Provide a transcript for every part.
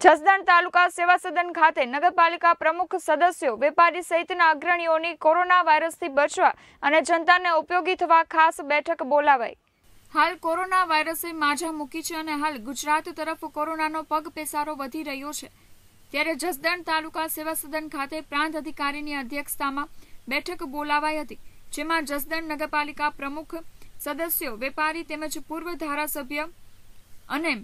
જસદણ તાલુકા સેવા સદન ખાતે નગરપાલિકા પ્રમુખ સદસ્યો વેપારી સહિતના અગ્રણીઓની કોરોના વાયરસથી બચવા અને જનતાને ઉપયોગી થવા ખાસ બેઠક બોલાવાઈ. હાલ કોરોના વાયરસે માજા મૂકી છે અને હાલ ગુજરાત તરફ કોરોનાનો પગ પેસારો વધી રહ્યો છે. ત્યારે જસદણ તાલુકા સેવા સદન ખાતે પ્રાંત અધિકારીની અધ્યક્ષતામાં બેઠક બોલાવાઈ હતી, જેમાં જસદણ નગરપાલિકા પ્રમુખ સદસ્યો, વેપારી તેમજ પૂર્વ ધારાસભ્ય અને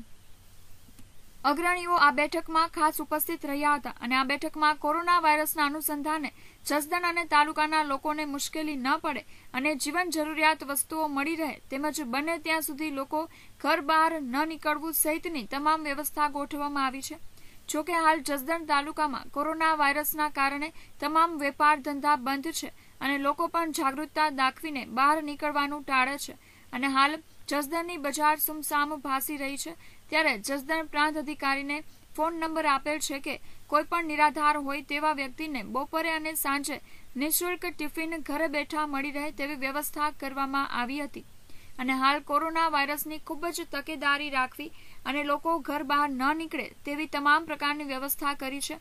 અગ્રણીઓ આ બેઠકમાં ખાસ ઉપસ્થિત રહ્યા હતા અને આ બેઠકમાં કોરોના વાયરસના અનુસંધાને જસદણ અને તાલુકાના લોકોને મુશ્કેલી ન પડે અને જીવન જરૂરિયાત વસ્તુઓ મળી રહે તેમજ બને ત્યાં સુધી લોકો ઘર બહાર ન નીકળવું સહિતની તમામ વ્યવસ્થા ગોઠવવામાં આવી છે. જોકે હાલ જસદણ તાલુકામાં કોરોના વાયરસના કારણે તમામ વેપાર ધંધા બંધ છે અને લોકો પણ જાગૃતતા દાખવીને બહાર નીકળવાનું ટાળે છે. અને હાલ જસદણની બજાર સુમસામ ભાસી રહી છે ત્યારે જસદણ પ્રાંત અધિકારીને ફોન નંબર આપેલ છે કે કોઈ પણ નિરાધાર હોય તેવા વ્યક્તિને બપોરે અને સાંજે નિઃશુલ્ક ટિફિન ઘરે બેઠા મળી રહે તેવી વ્યવસ્થા કરવામાં આવી હતી. અને હાલ કોરોના વાયરસની ખૂબ જ તકેદારી રાખવી અને લોકો ઘર બહાર ન નીકળે તેવી તમામ પ્રકારની વ્યવસ્થા કરી છે.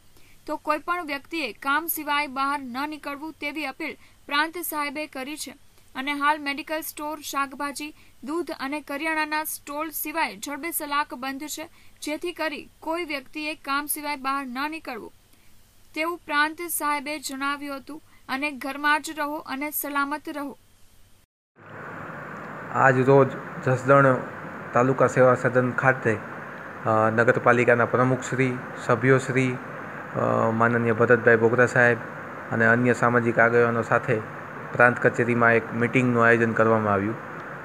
તો કોઈ પણ વ્યક્તિએ કામ સિવાય બહાર ન નીકળવું તેવી અપીલ પ્રાંત સાહેબે કરી છે. અને હાલ મેડિકલ સ્ટોર શાકભાજી, દૂધ અને કરિયાણાના સ્ટોલ સિવાય જડબે સલાક બંધ છે, જેથી કરી કોઈ વ્યક્તિએ કામ સિવાય બહાર ન નીકળવું. તેવું પ્રાંત સાહેબે જણાવ્યું હતું, અને ઘરમાં જ રહો અને સલામત રહો. આજ રોજ જસદણ તાલુકા સેવા સદન ખાતે નગરપાલિકાના પ્રમુખશ્રી સભ્યોશ્રી માનનીય ભરતભાઈ બોગરા સાહેબ અને અન્ય સામાજિક આગેવાનો સાથે પ્રાંત કચેરીમાં એક મિટિંગનું આયોજન કરવામાં આવ્યું,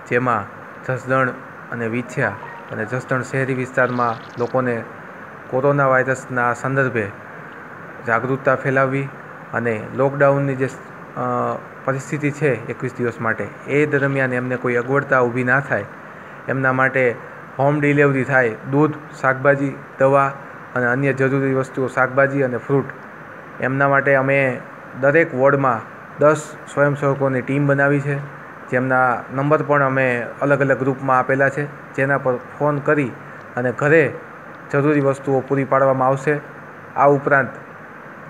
જેમાં જસદણ અને વિછ્યા અને જસદણ શહેરી વિસ્તારમાં લોકોને કોરોના વાયરસના સંદર્ભે જાગૃતતા ફેલાવવી અને લોકડાઉનની જે પરિસ્થિતિ છે એકવીસ દિવસ માટે, એ દરમિયાન એમને કોઈ અગવડતા ઊભી ના થાય. એમના માટે હોમ ડિલિવરી થાય, દૂધ, શાકભાજી, દવા અને અન્ય જરૂરી વસ્તુઓ, શાકભાજી અને ફ્રૂટ. એમના માટે અમે દરેક વોર્ડમાં દસ સ્વયંસેવકોની ટીમ બનાવી છે. જેમના નંબર પણ અમે અલગ અલગ ગ્રુપમાં આપેલા છે. જેના પર ફોન કરી અને ઘરે જરૂરી વસ્તુઓ પૂરી પાડવામાં આવશે. આ ઉપરાંત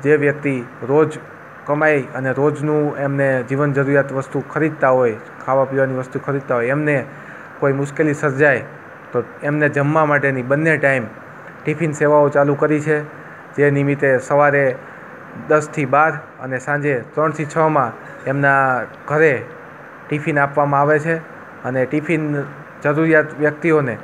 જે વ્યક્તિ રોજ કમાઈ અને રોજનું એમને જીવન જરૂરિયાત વસ્તુ ખરીદતા હોય, ખાવા પીવાની વસ્તુ ખરીદતા હોય, એમને કોઈ મુશ્કેલી સર્જાય, તો એમને જમવા માટેની બંને ટાઈમ ટિફિન સેવાઓ ચાલુ કરી છે. જે નિમિત્તે સવારે દસથી બાર અને સાંજે ત્રણથી છમાં એમના ઘરે ટિફિન આપવામાં આવે છે અને ટિફિન જરૂરિયાત વ્યક્તિઓને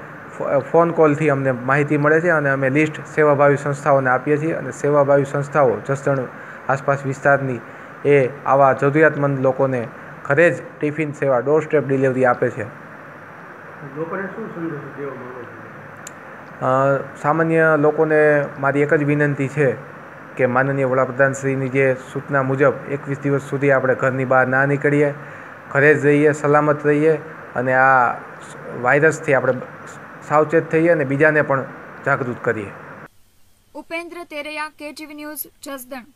ફોન કોલથી અમને માહિતી મળે છે અને અમે લિસ્ટ સેવાભાવી સંસ્થાઓને આપીએ છીએ અને સેવાભાવી સંસ્થાઓ જસદણ આસપાસ વિસ્તારની એ આવા જરૂરિયાતમંદ લોકોને ઘરે જ ટિફિન સેવા ડોર સ્ટેપ ડિલિવરી આપે છે. સામાન્ય લોકોને મારી એક જ વિનંતી છે કે માનનીય વડાપ્રધાનશ્રીની જે સૂચના મુજબ એકવીસ દિવસ સુધી આપણે ઘરની બહાર ના નીકળીએ, ઘરે જ રહીએ, સલામત રહીએ અને આ વાયરસથી આપણે સાવચેત થઈએ અને બીજાને પણ જાગૃત કરીએ. Upendra Teraiya, KTV news Jasdan.